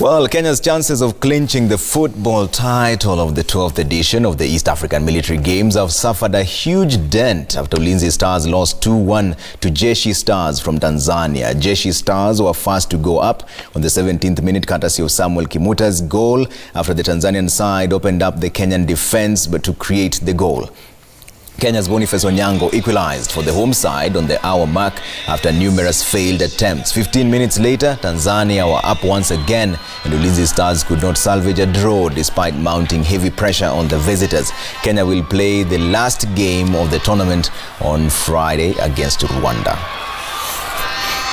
Well, Kenya's chances of clinching the football title of the 12th edition of the East African Military Games have suffered a huge dent after Ulinzi Stars lost 2-1 to Jeshi Stars from Tanzania. Jeshi Stars were first to go up on the 17th minute courtesy of Samuel Kimuta's goal after the Tanzanian side opened up the Kenyan defense but to create the goal. Kenya's Boniface Onyango equalized for the home side on the hour mark after numerous failed attempts. 15 minutes later, Tanzania were up once again and Ulinzi Stars could not salvage a draw despite mounting heavy pressure on the visitors. Kenya will play the last game of the tournament on Friday against Rwanda.